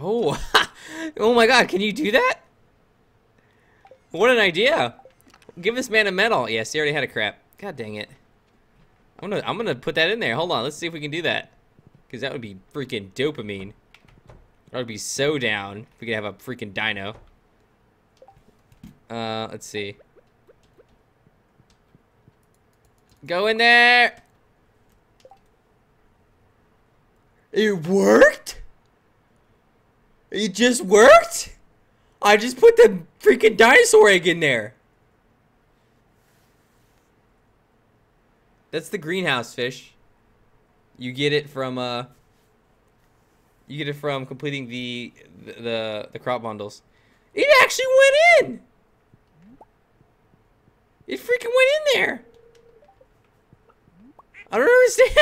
Oh, oh my god, can you do that? What an idea. Give this man a medal. Yes, he already had a crap. God dang it. I'm gonna I'm gonna put that in there. Hold on, let's see if we can do that. Cause that would be freaking dopamine. I would be so down if we could have a freaking dino. Uh, let's see. Go in there! It worked? It just worked? I just put the freaking dinosaur egg in there. That's the greenhouse fish. You get it from uh you get it from completing the the the crop bundles. It actually went in. It freaking went in there. I don't understand.